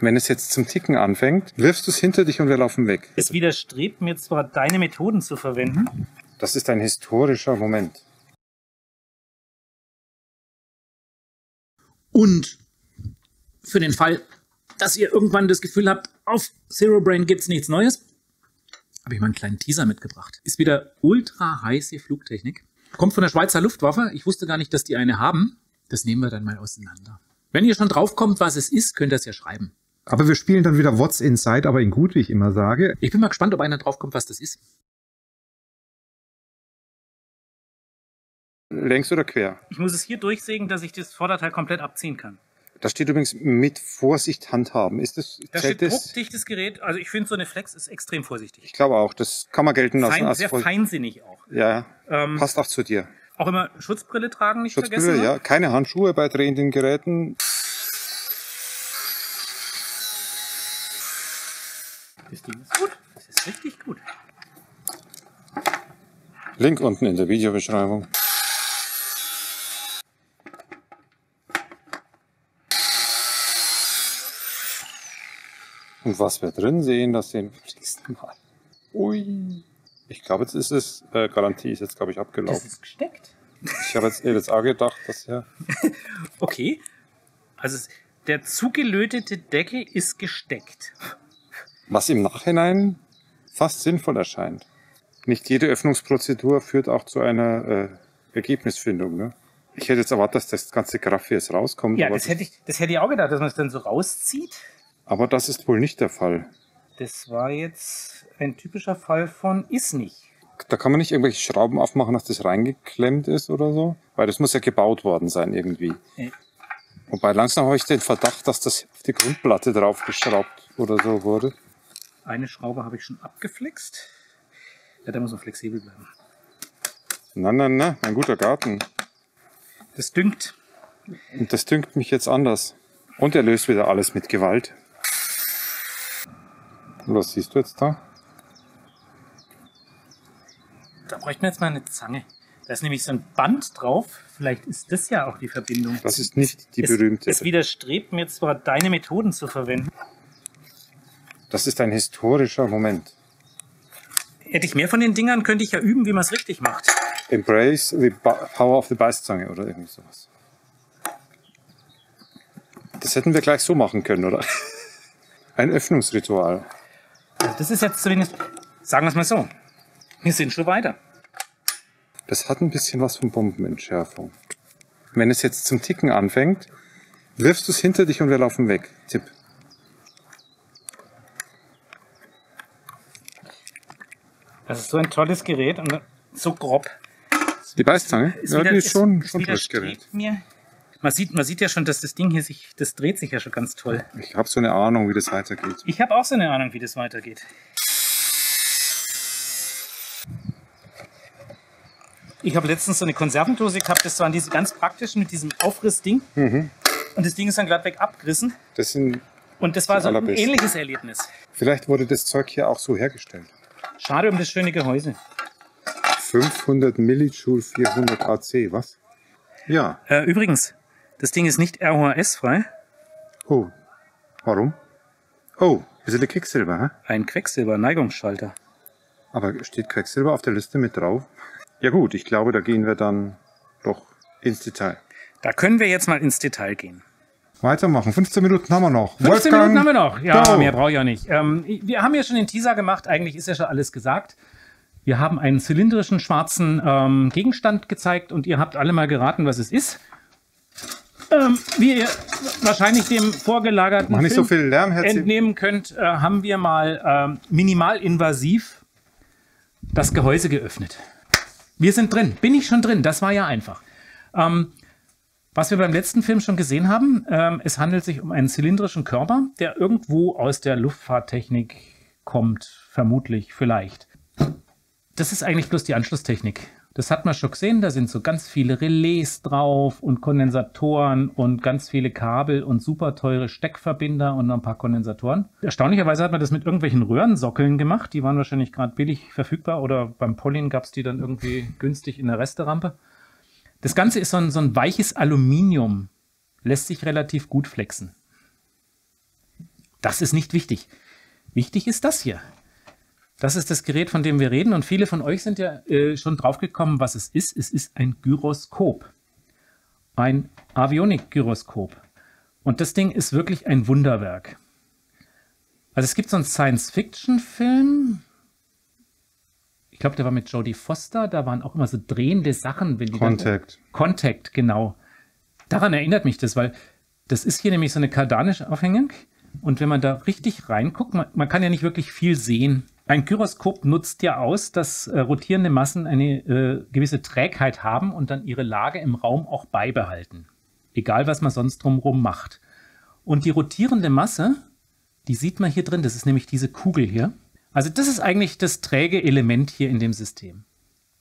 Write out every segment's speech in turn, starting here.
Wenn es jetzt zum Ticken anfängt, wirfst du es hinter dich und wir laufen weg. Es widerstrebt mir zwar, deine Methoden zu verwenden. Das ist ein historischer Moment. Und für den Fall, dass ihr irgendwann das Gefühl habt, auf Zero Brain gibt's nichts Neues, habe ich mal einen kleinen Teaser mitgebracht. Ist wieder ultra heiße Flugtechnik. Kommt von der Schweizer Luftwaffe. Ich wusste gar nicht, dass die eine haben. Das nehmen wir dann mal auseinander. Wenn ihr schon draufkommt, was es ist, könnt ihr es ja schreiben. Aber wir spielen dann wieder What's Inside, aber in gut, wie ich immer sage. Ich bin mal gespannt, ob einer draufkommt, was das ist. Längs oder quer? Ich muss es hier durchsägen, dass ich das Vorderteil komplett abziehen kann. Da steht übrigens mit Vorsicht handhaben. Ist das, Da steht das? druckdichtes Gerät. Also ich finde, so eine Flex ist extrem Ich vorsichtig. glaube auch, das kann man gelten lassen. Fein, sehr feinsinnig auch. Ja, Ähm, passt auch zu dir. auch immer Schutzbrille tragen, nicht Schutzbrille, vergessen. ne? ja. Keine Handschuhe bei drehenden Geräten. Das Ding ist gut. Das ist richtig gut. Link unten in der Videobeschreibung. Und was wir drin sehen, das sehen wir beim nächsten Mal. Ui. Ich glaube, jetzt ist es, äh, Garantie ist jetzt, glaube ich, Das abgelaufen. ist gesteckt. Ich habe jetzt, jetzt auch gedacht, dass ja. Okay. Also der zugelötete Deckel ist gesteckt. Was im Nachhinein fast sinnvoll erscheint. Nicht jede Öffnungsprozedur führt auch zu einer äh, Ergebnisfindung. Ne? Ich hätte jetzt erwartet, dass das ganze Graph jetzt rauskommt. Ja, aber, das hätte, ich, das hätte ich auch gedacht, dass man es dann so rauszieht. aber das ist wohl nicht der Fall. Das war jetzt ein typischer Fall von ist nicht. Da kann man nicht irgendwelche Schrauben aufmachen, dass das reingeklemmt ist oder so. Weil das muss ja gebaut worden sein irgendwie. Ja. Wobei langsam habe ich den Verdacht, dass das auf die Grundplatte draufgeschraubt oder so wurde. Eine Schraube habe ich schon abgeflext. Ja, da muss man flexibel bleiben. Na, na, na, ein guter Garten. Das düngt. Und das dünkt mich jetzt anders. Und er löst wieder alles mit Gewalt. Was siehst du jetzt da? Da bräuchten wir jetzt mal eine Zange. Da ist nämlich so ein Band drauf. Vielleicht ist das ja auch die Verbindung. Das ist nicht die es, berühmte. Es widerstrebt mir zwar, deine Methoden zu verwenden. Das ist ein historischer Moment. Hätte ich mehr von den Dingern, könnte ich ja üben, wie man es richtig macht. Embrace the power of the Beißzange oder irgendwie sowas. Das hätten wir gleich so machen können, oder? Ein Öffnungsritual. Also das ist jetzt zumindest, sagen wir es mal so, wir sind schon weiter. Das hat ein bisschen was von Bombenentschärfung. Wenn es jetzt zum Ticken anfängt, wirfst du es hinter dich und wir laufen weg. Tipp. Das ist so ein tolles Gerät und so grob. Die Beißzange? Es ja, wieder- die ist schon, es schon tolles Gerät. mir. Man sieht, man sieht ja schon, dass das Ding hier sich, das dreht sich ja schon ganz toll. Ich habe so eine Ahnung, wie das weitergeht. Ich habe auch so eine Ahnung, wie das weitergeht. Ich habe letztens so eine Konservendose gehabt, das waren diese ganz praktischen mit diesem Aufrissding. Mhm. Und das Ding ist dann glatt weg abgerissen. Das sind, Und das war so ein ähnliches Erlebnis. vielleicht wurde das Zeug hier auch so hergestellt. Schade um das schöne Gehäuse. 500 Millijoule 400 AC, was? Ja. Äh, übrigens, das Ding ist nicht ROHS-frei. Oh. Warum? Oh, bisschen Quecksilber, hä? Ein Quecksilber-Neigungsschalter. Aber steht Quecksilber auf der Liste mit drauf? Ja gut, ich glaube, da gehen wir dann doch ins Detail. Da können wir jetzt mal ins Detail gehen. Weitermachen. 15 Minuten haben wir noch. 15 Minuten haben wir noch. Ja, go. mehr brauche ich auch nicht. Ähm, wir haben ja schon den Teaser gemacht. Eigentlich ist ja schon alles gesagt. Wir haben einen zylindrischen schwarzen ähm, Gegenstand gezeigt und ihr habt alle mal geraten, was es ist. Ähm, wie ihr wahrscheinlich dem vorgelagerten Mach nicht Film so viel Lärm, Herr entnehmen könnt, äh, haben wir mal ähm, minimalinvasiv das Gehäuse geöffnet. Wir sind drin. Bin ich schon drin? Das war ja einfach. Ähm, was wir beim letzten Film schon gesehen haben, ähm, es handelt sich um einen zylindrischen Körper, der irgendwo aus der Luftfahrttechnik kommt, vermutlich, vielleicht. Das ist eigentlich bloß die Anschlusstechnik. Das hat man schon gesehen, da sind so ganz viele Relais drauf und Kondensatoren und ganz viele Kabel und super teure Steckverbinder und noch ein paar Kondensatoren. Erstaunlicherweise hat man das mit irgendwelchen Röhrensockeln gemacht, die waren wahrscheinlich gerade billig verfügbar oder beim Pollin gab es die dann irgendwie günstig in der Resterampe. Das Ganze ist so ein, so ein weiches Aluminium, lässt sich relativ gut flexen. Das ist nicht wichtig. Wichtig ist das hier. Das ist das Gerät, von dem wir reden. Und viele von euch sind ja äh, schon draufgekommen, was es ist. Es ist ein Gyroskop. Ein Avionik-Gyroskop. Und das Ding ist wirklich ein Wunderwerk. Also es gibt so einen Science-Fiction-Film. Ich glaube, der war mit Jodie Foster. Da waren auch immer so drehende Sachen. Wenn die Contact. Dann, Contact, genau. Daran erinnert mich das, weil das ist hier nämlich so eine kardanische Aufhängung. Und wenn man da richtig reinguckt, man, man kann ja nicht wirklich viel sehen. Ein Gyroskop nutzt ja aus, dass äh, rotierende Massen eine äh, gewisse Trägheit haben und dann ihre Lage im Raum auch beibehalten. Egal, was man sonst drumherum macht. Und die rotierende Masse, die sieht man hier drin, das ist nämlich diese Kugel hier. Also das ist eigentlich das träge Element hier in dem System.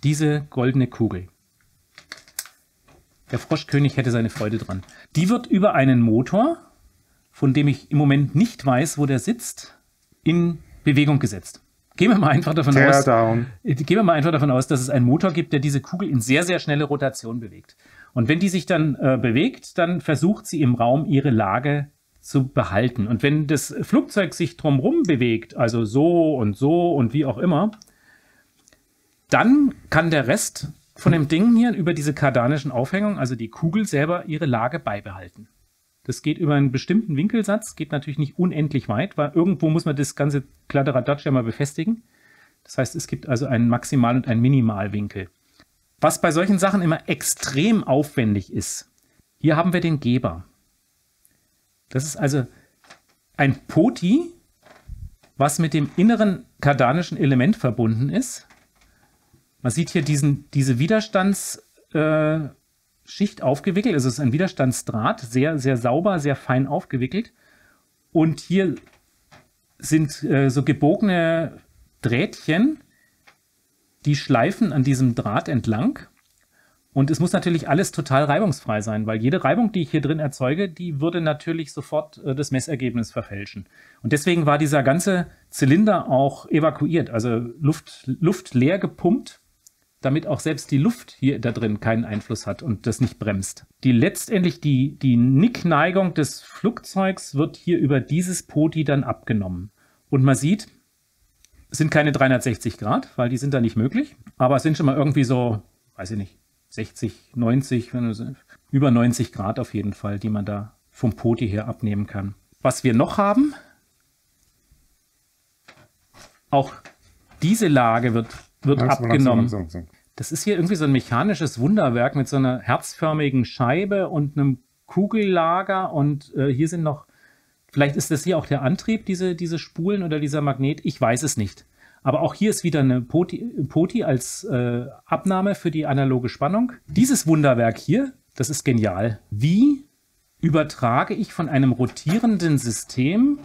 Diese goldene Kugel. Der Froschkönig hätte seine Freude dran. Die wird über einen Motor, von dem ich im Moment nicht weiß, wo der sitzt, in Bewegung gesetzt. Gehen wir mal einfach davon Tear aus, down. gehen wir mal einfach davon aus, dass es einen Motor gibt, der diese Kugel in sehr, sehr schnelle Rotation bewegt. Und wenn die sich dann äh, bewegt, dann versucht sie im Raum ihre Lage zu behalten. Und wenn das Flugzeug sich drumherum bewegt, also so und so und wie auch immer, dann kann der Rest von dem Ding hier über diese kardanischen Aufhängungen, also die Kugel selber, ihre Lage beibehalten. Das geht über einen bestimmten Winkelsatz, geht natürlich nicht unendlich weit, weil irgendwo muss man das ganze Kladderadatsch ja mal befestigen. Das heißt, es gibt also einen Maximal- und einen Minimalwinkel. Was bei solchen Sachen immer extrem aufwendig ist, hier haben wir den Geber. Das ist also ein Poti, was mit dem inneren kardanischen Element verbunden ist. Man sieht hier diesen, diese Widerstands, äh, aufgewickelt. Also es ist ein Widerstandsdraht, sehr, sehr sauber, sehr fein aufgewickelt. Und hier sind äh, so gebogene Drähtchen, die schleifen an diesem Draht entlang. Und es muss natürlich alles total reibungsfrei sein, weil jede Reibung, die ich hier drin erzeuge, die würde natürlich sofort äh, das Messergebnis verfälschen. Und deswegen war dieser ganze Zylinder auch evakuiert, also Luft, Luft leer gepumpt damit auch selbst die Luft hier da drin keinen Einfluss hat und das nicht bremst. Die letztendlich die, die Nickneigung des Flugzeugs wird hier über dieses Poti dann abgenommen. Und man sieht, es sind keine 360 Grad, weil die sind da nicht möglich, aber es sind schon mal irgendwie so, weiß ich nicht, 60, 90, über 90 Grad auf jeden Fall, die man da vom Poti her abnehmen kann. Was wir noch haben, auch diese Lage wird wird langsam, abgenommen. Langsam, langsam, das ist hier irgendwie so ein mechanisches Wunderwerk mit so einer herzförmigen Scheibe und einem Kugellager und äh, hier sind noch, vielleicht ist das hier auch der Antrieb, diese, diese Spulen oder dieser Magnet, ich weiß es nicht. Aber auch hier ist wieder eine Poti, Poti als äh, Abnahme für die analoge Spannung. Dieses Wunderwerk hier, das ist genial. Wie übertrage ich von einem rotierenden System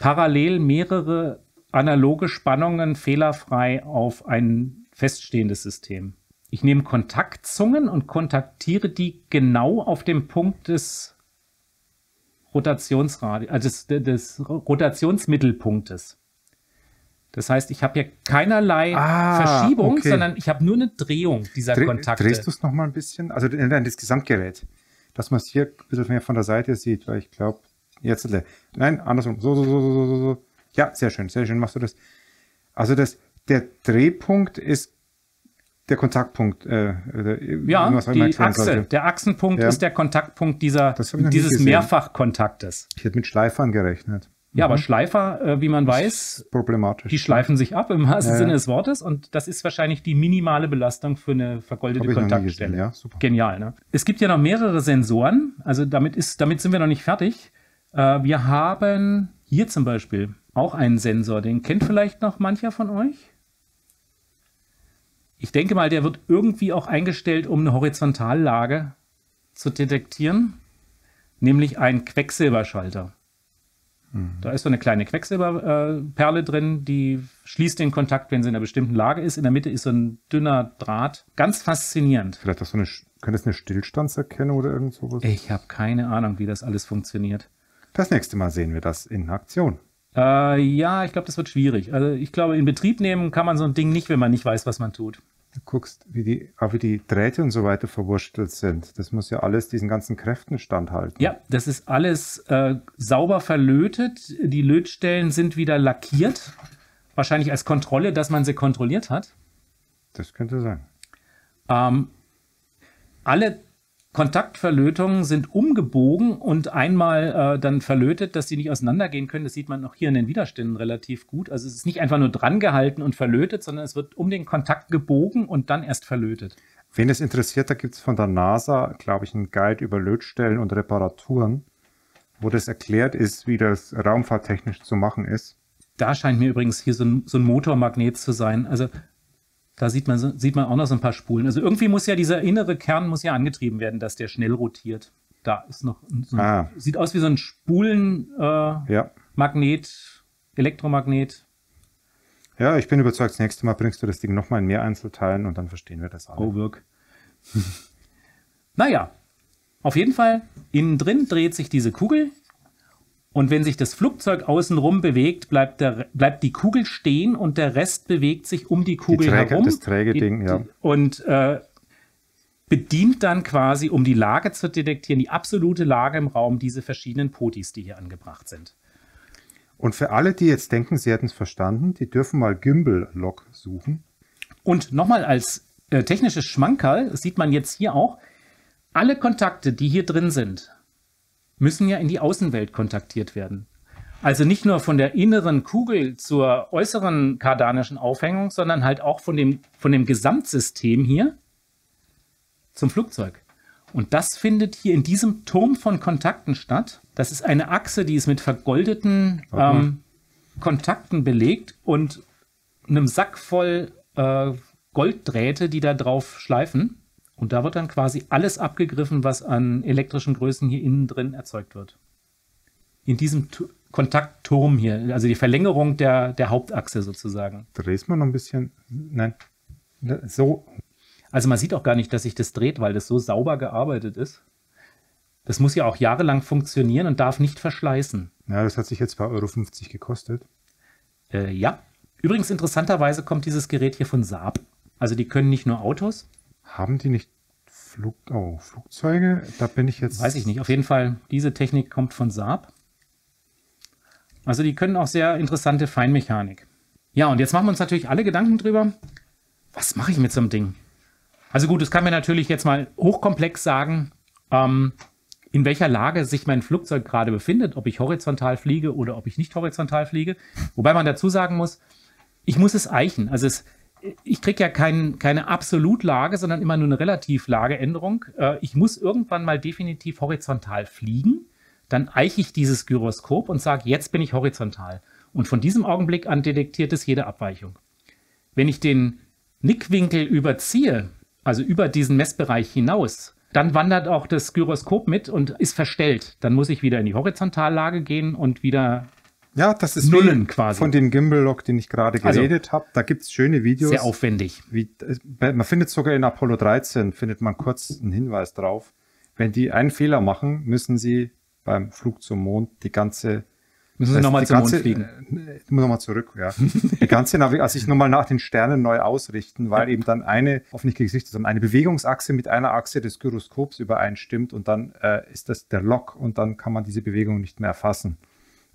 parallel mehrere analoge Spannungen fehlerfrei auf ein feststehendes System. Ich nehme Kontaktzungen und kontaktiere die genau auf dem Punkt des Rotationsradi also des, des Rotationsmittelpunktes. Das heißt, ich habe hier keinerlei ah, Verschiebung, okay. sondern ich habe nur eine Drehung dieser Dreh, Kontakte. Drehst du es nochmal ein bisschen? Also nein, das Gesamtgerät. Dass man es hier ein bisschen mehr von der Seite sieht, weil ich glaube, jetzt, nein, andersrum, so, so, so, so, so, so. Ja, sehr schön, sehr schön machst du das. Also das, der Drehpunkt ist der Kontaktpunkt. Äh, ja, die Achse. Der Achsenpunkt ja. ist der Kontaktpunkt dieser, dieses Mehrfachkontaktes. Ich hätte mit Schleifern gerechnet. Ja, mhm. aber Schleifer, äh, wie man weiß, problematisch. die schleifen sich ab im wahrsten ja, Sinne des Wortes und das ist wahrscheinlich die minimale Belastung für eine vergoldete Kontaktstelle. Ja, Genial, ne? Es gibt ja noch mehrere Sensoren, also damit, ist, damit sind wir noch nicht fertig. Äh, wir haben hier zum Beispiel auch einen Sensor. Den kennt vielleicht noch mancher von euch. Ich denke mal, der wird irgendwie auch eingestellt, um eine Horizontallage zu detektieren, nämlich ein Quecksilberschalter. Mhm. Da ist so eine kleine Quecksilberperle äh, drin, die schließt den Kontakt, wenn sie in einer bestimmten Lage ist. In der Mitte ist so ein dünner Draht. Ganz faszinierend. Vielleicht auch so eine, könnte es eine Stillstandserkennung oder irgend sowas? Ich habe keine Ahnung, wie das alles funktioniert. Das nächste Mal sehen wir das in Aktion. Äh, ja, ich glaube, das wird schwierig. Also ich glaube, in Betrieb nehmen kann man so ein Ding nicht, wenn man nicht weiß, was man tut. Du guckst, wie die, auch wie die Drähte und so weiter verwurstelt sind. Das muss ja alles diesen ganzen Kräften standhalten. Ja, das ist alles äh, sauber verlötet. Die Lötstellen sind wieder lackiert. Wahrscheinlich als Kontrolle, dass man sie kontrolliert hat. Das könnte sein. Ähm, alle Kontaktverlötungen sind umgebogen und einmal äh, dann verlötet, dass sie nicht auseinandergehen können. Das sieht man auch hier in den Widerständen relativ gut. Also es ist nicht einfach nur dran gehalten und verlötet, sondern es wird um den Kontakt gebogen und dann erst verlötet. Wen es interessiert, da gibt es von der NASA, glaube ich, einen Guide über Lötstellen und Reparaturen, wo das erklärt ist, wie das raumfahrttechnisch zu machen ist. Da scheint mir übrigens hier so ein, so ein Motormagnet zu sein. Also da sieht man, sieht man auch noch so ein paar Spulen. Also irgendwie muss ja dieser innere Kern muss ja angetrieben werden, dass der schnell rotiert. Da ist noch so ein, Ah. sieht aus wie so ein Spulenmagnet, äh, Ja. Magnet, Elektromagnet. Ja, ich bin überzeugt, das nächste Mal bringst du das Ding nochmal in mehr Einzelteilen und dann verstehen wir das alle. Oh, wirk. naja, auf jeden Fall, innen drin dreht sich diese Kugel. Und wenn sich das Flugzeug außenrum bewegt, bleibt, der, bleibt die Kugel stehen und der Rest bewegt sich um die Kugel Träger- herum. das Trägeding, Die- ja. die- Und äh, bedient dann quasi, um die Lage zu detektieren, die absolute Lage im Raum, diese verschiedenen Potis, die hier angebracht sind. Und für alle, die jetzt denken, sie hätten es verstanden, die dürfen mal Gimbal-Log suchen. Und nochmal als äh, technisches Schmankerl, sieht man jetzt hier auch, alle Kontakte, die hier drin sind, müssen ja in die Außenwelt kontaktiert werden. Also nicht nur von der inneren Kugel zur äußeren kardanischen Aufhängung, sondern halt auch von dem, von dem Gesamtsystem hier zum Flugzeug. Und das findet hier in diesem Turm von Kontakten statt. Das ist eine Achse, die ist mit vergoldeten ähm, Kontakten belegt und einem Sack voll äh, Golddrähte, die da drauf schleifen. Und da wird dann quasi alles abgegriffen, was an elektrischen Größen hier innen drin erzeugt wird. In diesem Tu- Kontaktturm hier, also die Verlängerung der, der Hauptachse sozusagen. Drehst mal noch ein bisschen. Nein. So. Also man sieht auch gar nicht, dass sich das dreht, weil das so sauber gearbeitet ist. Das muss ja auch jahrelang funktionieren und darf nicht verschleißen. Ja, das hat sich jetzt 2,50 Euro gekostet. Äh, ja. Übrigens interessanterweise kommt dieses Gerät hier von Saab. Also die können nicht nur Autos, Haben die nicht Flug oh, Flugzeuge? Da bin ich jetzt. weiß ich nicht. Auf jeden Fall, diese Technik kommt von Saab. Also die können auch sehr interessante Feinmechanik. Ja, und jetzt machen wir uns natürlich alle Gedanken drüber, was mache ich mit so einem Ding? Also gut, es kann mir natürlich jetzt mal hochkomplex sagen, ähm, in welcher Lage sich mein Flugzeug gerade befindet, ob ich horizontal fliege oder ob ich nicht horizontal fliege. Wobei man dazu sagen muss, ich muss es eichen. Also es, ich kriege ja kein, keine Absolutlage, sondern immer nur eine Relativlageänderung. Äh, ich muss irgendwann mal definitiv horizontal fliegen. Dann eiche ich dieses Gyroskop und sage, jetzt bin ich horizontal. Und von diesem Augenblick an detektiert es jede Abweichung. Wenn ich den Nickwinkel überziehe, also über diesen Messbereich hinaus, dann wandert auch das Gyroskop mit und ist verstellt. Dann muss ich wieder in die Horizontallage gehen und wieder Ja, das ist Nullen quasi. Von dem Gimbal-Log, den ich gerade Also, geredet habe. Da gibt es schöne Videos. sehr aufwendig. Wie, man findet sogar in Apollo 13, findet man kurz einen Hinweis drauf. Wenn die einen Fehler machen, müssen sie beim Flug zum Mond die ganze Müssen Sie nochmal zum Mond ganze- fliegen. Äh, muss nochmal zurück, ja. Die ganze Navi also sich nochmal nach den Sternen neu ausrichten, weil eben dann eine, hoffentlich es richtig, eine Bewegungsachse mit einer Achse des Gyroskops übereinstimmt und dann äh, ist das der Lock und dann kann man diese Bewegung nicht mehr erfassen.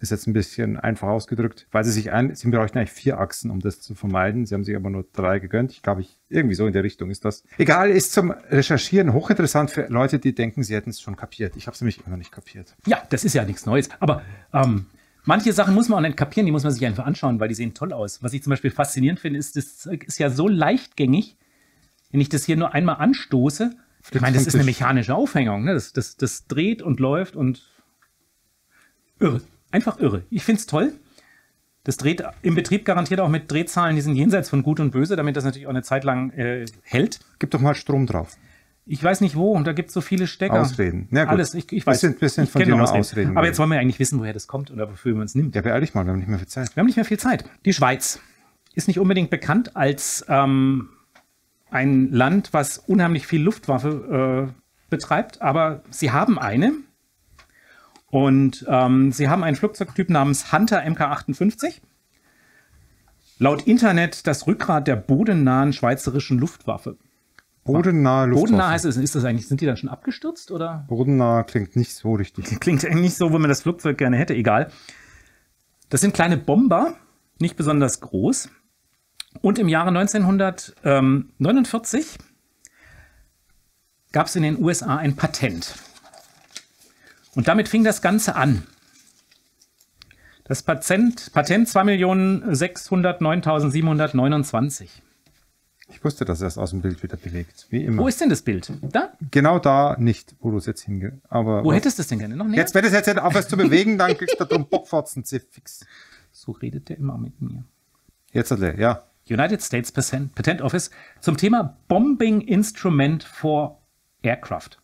Ist jetzt ein bisschen einfach ausgedrückt, weil sie sich ein, sie bräuchten eigentlich vier Achsen, um das zu vermeiden. Sie haben sich aber nur drei gegönnt. Ich glaube, ich, irgendwie so in der Richtung ist das. Egal, ist zum Recherchieren hochinteressant für Leute, die denken, sie hätten es schon kapiert. Ich habe es nämlich immer nicht kapiert. Ja, das ist ja nichts Neues. Aber ähm, manche Sachen muss man auch nicht kapieren, die muss man sich einfach anschauen, weil die sehen toll aus. Was ich zum Beispiel faszinierend finde, ist, das Zeug ist ja so leichtgängig, wenn ich das hier nur einmal anstoße. Ich meine, das ist eine mechanische Aufhängung. Ne? Das, das, das dreht und läuft und irre. Einfach irre. Ich finde es toll. Das dreht im Betrieb garantiert auch mit Drehzahlen, die sind jenseits von Gut und Böse, damit das natürlich auch eine Zeit lang äh, hält. Gib doch mal Strom drauf. Ich weiß nicht wo und da gibt es so viele Stecker. Ausreden. Na gut. Alles, ich, ich weiß. Bisschen- bisschen ich von dir nur Ausreden Aber jetzt wollen wir eigentlich wissen, woher das kommt oder wofür man es nimmt. Ja, beeil dich mal, wir haben nicht mehr viel Zeit. Wir haben nicht mehr viel Zeit. Die Schweiz ist nicht unbedingt bekannt als ähm, ein Land, was unheimlich viel Luftwaffe äh, betreibt, aber sie haben eine. Und ähm, sie haben einen Flugzeugtyp namens Hunter MK58. laut Internet das Rückgrat der bodennahen schweizerischen Luftwaffe. Bodennahe Luftwaffe. Bodennah heißt es, ist das eigentlich, sind die dann schon abgestürzt oder? Bodennah klingt nicht so richtig. Klingt eigentlich nicht so, wenn man das Flugzeug gerne hätte, egal. Das sind kleine Bomber, nicht besonders groß. Und im Jahre 1949 gab es in den USA ein Patent. Und damit fing das Ganze an. Das Patent, Patent 2.609.729. Ich wusste, dass er es aus dem Bild wieder bewegt. Wie immer. Wo ist denn das Bild? Da? Genau da nicht, wo du es jetzt hinge... Aber Wo was- hättest du es denn gerne? Noch näher? Jetzt, wenn es jetzt aufhörst zu bewegen, dann kriegst du drum Bockfotzen, fix. So redet der immer mit mir. Jetzt, Adle, ja. United States Patent, Patent Office zum Thema Bombing Instrument for Aircraft.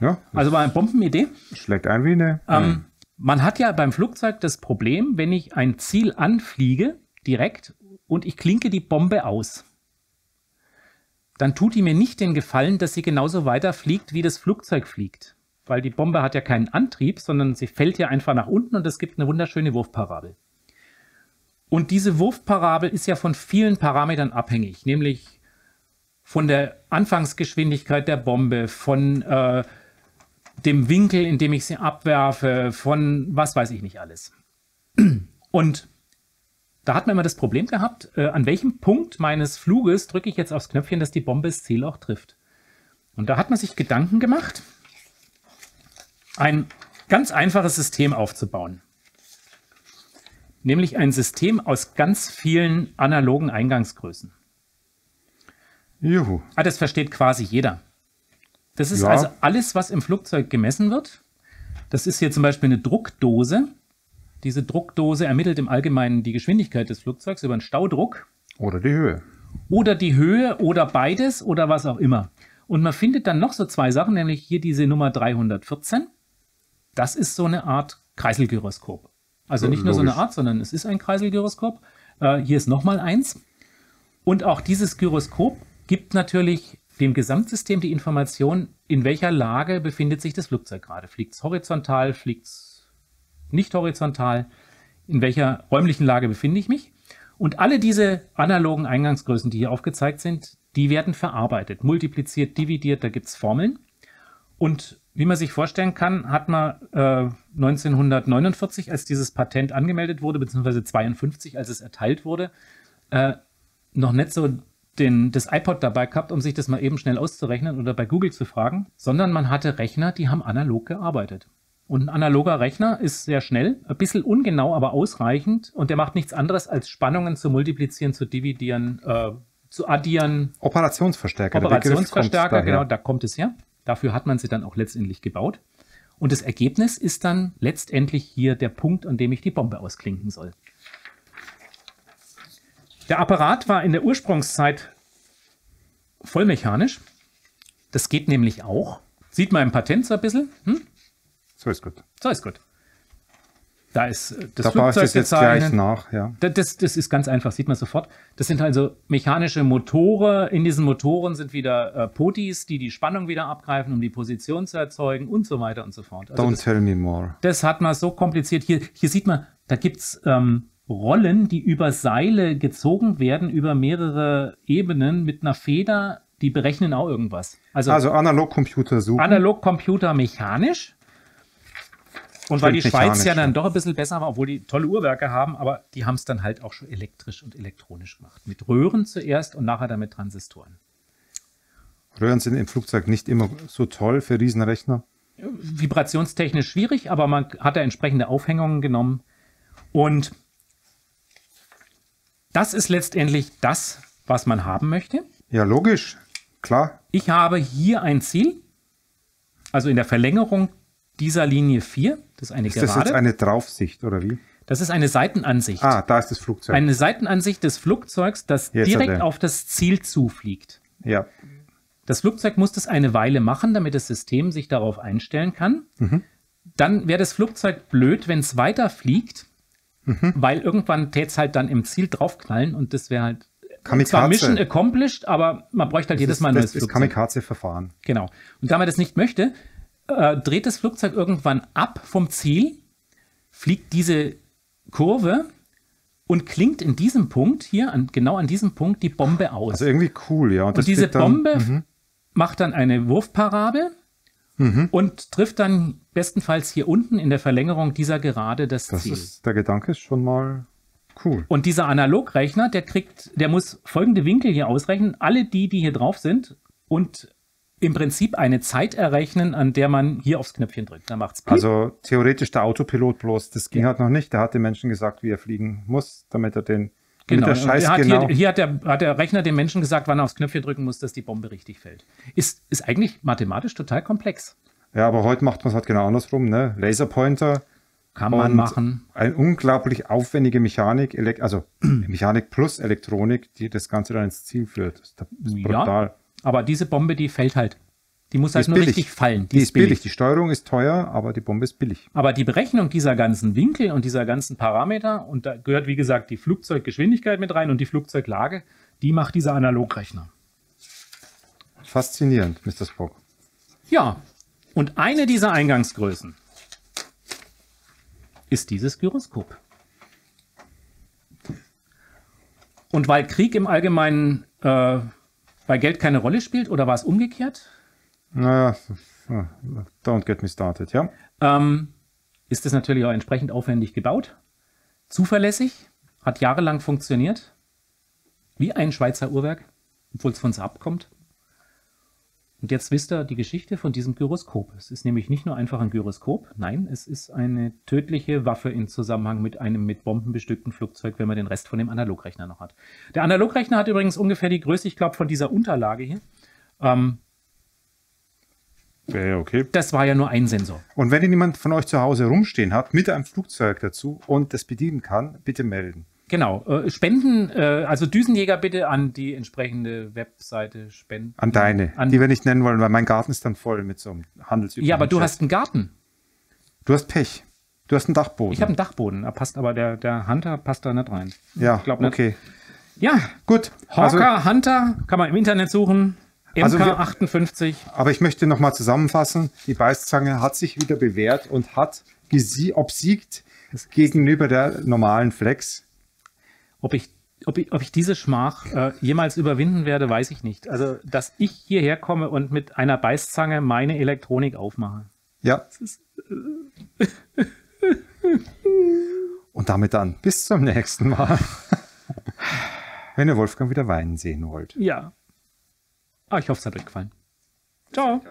Ja, Also war eine Bombenidee. schlägt ein wie eine. Ähm, man hat ja beim Flugzeug das Problem, wenn ich ein Ziel anfliege, direkt, und ich klinke die Bombe aus, dann tut die mir nicht den Gefallen, dass sie genauso weiterfliegt, wie das Flugzeug fliegt. Weil die Bombe hat ja keinen Antrieb, sondern sie fällt ja einfach nach unten und es gibt eine wunderschöne Wurfparabel. Und diese Wurfparabel ist ja von vielen Parametern abhängig, nämlich von der Anfangsgeschwindigkeit der Bombe, von äh, dem Winkel, in dem ich sie abwerfe, von was weiß ich nicht alles. Und da hat man immer das Problem gehabt, äh, an welchem Punkt meines Fluges drücke ich jetzt aufs Knöpfchen, dass die Bombe das Ziel auch trifft. Und da hat man sich Gedanken gemacht, ein ganz einfaches System aufzubauen. Nämlich ein System aus ganz vielen analogen Eingangsgrößen. Juhu. Ah, das versteht quasi jeder. Das ist Ja. also alles, was im Flugzeug gemessen wird. Das ist hier zum Beispiel eine Druckdose. Diese Druckdose ermittelt im Allgemeinen die Geschwindigkeit des Flugzeugs über einen Staudruck Oder die Höhe. oder die Höhe oder beides oder was auch immer. Und man findet dann noch so zwei Sachen, nämlich hier diese Nummer 314. Das ist so eine Art Kreiselgyroskop. Also nicht nur so eine. Art, sondern es ist ein Kreiselgyroskop. Äh, hier ist nochmal eins. Und auch dieses Gyroskop gibt natürlich dem Gesamtsystem die Information, in welcher Lage befindet sich das Flugzeug gerade. Fliegt es horizontal, fliegt es nicht horizontal, in welcher räumlichen Lage befinde ich mich. Und alle diese analogen Eingangsgrößen, die hier aufgezeigt sind, die werden verarbeitet, multipliziert, dividiert, da gibt es Formeln. Und wie man sich vorstellen kann, hat man äh, 1949, als dieses Patent angemeldet wurde, beziehungsweise 52, als es erteilt wurde, äh, noch nicht so den, das iPod dabei gehabt, um sich das mal eben schnell auszurechnen oder bei Google zu fragen, sondern man hatte Rechner, die haben analog gearbeitet. Und ein analoger Rechner ist sehr schnell, ein bisschen ungenau, aber ausreichend und der macht nichts anderes als Spannungen zu multiplizieren, zu dividieren, äh, zu addieren, Operationsverstärker. Operationsverstärker, genau, da kommt es her. Dafür hat man sie dann auch letztendlich gebaut. Und das Ergebnis ist dann letztendlich hier der Punkt, an dem ich die Bombe ausklinken soll. Der Apparat war in der Ursprungszeit vollmechanisch. Das geht nämlich auch. Sieht man im Patent so ein bisschen. Hm? So ist gut. So ist gut. Da ist äh, das Da Flugzeug das jetzt gleich nach, ja. Da- Das, das ist ganz einfach, sieht man sofort. Das sind also mechanische Motoren. In diesen Motoren sind wieder äh, Potis, die die Spannung wieder abgreifen, um die Position zu erzeugen und so weiter und so fort. Also Don't das, tell me more. das hat man so kompliziert. Hier, hier sieht man, da gibt es ähm, Rollen, die über Seile gezogen werden, über mehrere Ebenen mit einer Feder, die berechnen auch irgendwas. Also, Also Analogcomputer suchen. Analogcomputer mechanisch. Und weil die Schweiz ja dann doch ein bisschen besser war, obwohl die tolle Uhrwerke haben, aber die haben es dann halt auch schon elektrisch und elektronisch gemacht. Mit Röhren zuerst und nachher dann mit Transistoren. Röhren sind im Flugzeug nicht immer so toll für Riesenrechner. Vibrationstechnisch schwierig, aber man hat da entsprechende Aufhängungen genommen. Und das ist letztendlich das, was man haben möchte. Ja, logisch. Klar. Ich habe hier ein Ziel, also in der Verlängerung dieser Linie 4, das ist eine Ist das Gerade. jetzt eine Draufsicht oder wie? das ist eine Seitenansicht. Ah, da ist das Flugzeug. Eine Seitenansicht des Flugzeugs, das Jetzt direkt auf das Ziel zufliegt. ja. Das Flugzeug muss das eine Weile machen, damit das System sich darauf einstellen kann. Mhm. Dann wäre das Flugzeug blöd, wenn es weiterfliegt, Mhm. weil irgendwann täte es halt dann im Ziel draufknallen und das wäre halt Kamikaze. zwar Mission accomplished, aber man bräuchte halt jedes das Mal ein neues das ist Flugzeug. Kamikaze-Verfahren. Genau. Und da man das nicht möchte, äh, dreht das Flugzeug irgendwann ab vom Ziel, fliegt diese Kurve und klingt in diesem Punkt hier, an, genau an diesem Punkt, die Bombe aus. Also irgendwie cool, ja. Und, und diese dann- Bombe Mhm. macht dann eine Wurfparabel und trifft dann bestenfalls hier unten in der Verlängerung dieser Gerade das, Das Ziel. ist, der Gedanke ist schon mal cool. Und dieser Analogrechner, der kriegt, der muss folgende Winkel hier ausrechnen, alle die, die hier drauf sind, und im Prinzip eine Zeit errechnen, an der man hier aufs Knöpfchen drückt. Dann macht's Piep. Also theoretisch der Autopilot bloß, das ging halt noch nicht. Der hat den Menschen gesagt, wie er fliegen muss, damit er den genau. der Scheiß hat genau. Hier, hier hat, der, hat der Rechner dem Menschen gesagt, wann er aufs Knöpfchen drücken muss, dass die Bombe richtig fällt. Ist, ist eigentlich mathematisch total komplex. Ja, aber heute macht man es halt genau andersrum, ne? Laserpointer, Kann man machen. eine unglaublich aufwendige Mechanik, also Mechanik plus Elektronik, die das Ganze dann ins Ziel führt. Das ist, ist Ja. brutal. Aber diese Bombe, die fällt halt. Die muss Die halt nur billig. richtig fallen. Die, ist billig. Die Steuerung ist teuer, aber die Bombe ist billig. Aber die Berechnung dieser ganzen Winkel und dieser ganzen Parameter, und da gehört, wie gesagt, die Flugzeuggeschwindigkeit mit rein und die Flugzeuglage, die macht dieser Analogrechner. Faszinierend, Mr. Spock. Ja, und eine dieser Eingangsgrößen ist dieses Gyroskop. Und weil Krieg im Allgemeinen äh, bei Geld keine Rolle spielt, oder war es umgekehrt, Naja, don't get me started, ja. ähm, ist es natürlich auch entsprechend aufwendig gebaut, zuverlässig, hat jahrelang funktioniert, wie ein Schweizer Uhrwerk, obwohl es von Saab kommt. Und jetzt wisst ihr die Geschichte von diesem Gyroskop. Es ist nämlich nicht nur einfach ein Gyroskop, nein, es ist eine tödliche Waffe in Zusammenhang mit einem mit Bomben bestückten Flugzeug, wenn man den Rest von dem Analogrechner noch hat. Der Analogrechner hat übrigens ungefähr die Größe, ich glaube, von dieser Unterlage hier. Ähm, Ja, okay. das war ja nur ein Sensor. Und wenn jemand von euch zu Hause rumstehen hat, mit einem Flugzeug dazu und das bedienen kann, bitte melden. Genau. Äh, Spenden, äh, also Düsenjäger bitte an die entsprechende Webseite spenden. An deine, An- die wir nicht nennen wollen, weil mein Garten ist dann voll mit so einem handelsüblichen Ja, aber du hast einen Garten. Du hast Pech. Du hast einen Dachboden. Ich habe einen Dachboden. Da passt aber der, der Hunter passt da nicht rein. Ja, ich glaub nicht. okay. Ja, Gut. Hawker Also, Hunter kann man im Internet suchen. Also wir- MK58. aber ich möchte nochmal zusammenfassen. Die Beißzange hat sich wieder bewährt und hat obsiegt gegenüber der normalen Flex. Ob ich, ob ich, ob ich diese Schmach äh, jemals überwinden werde, weiß ich nicht. Also, dass ich hierher komme und mit einer Beißzange meine Elektronik aufmache. Ja. Und damit dann bis zum nächsten Mal. Wenn ihr Wolfgang wieder weinen sehen wollt. Ja. Ah, ich hoffe, es hat euch gefallen. Ciao.